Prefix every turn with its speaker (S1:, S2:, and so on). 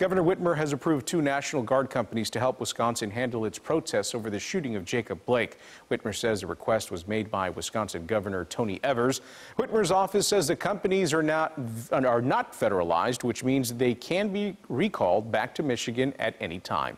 S1: Governor Whitmer has approved two National Guard companies to help Wisconsin handle its protests over the shooting of Jacob Blake. Whitmer says the request was made by Wisconsin Governor Tony Evers. Whitmer's office says the companies are not are not federalized, which means they can be recalled back to Michigan at any time.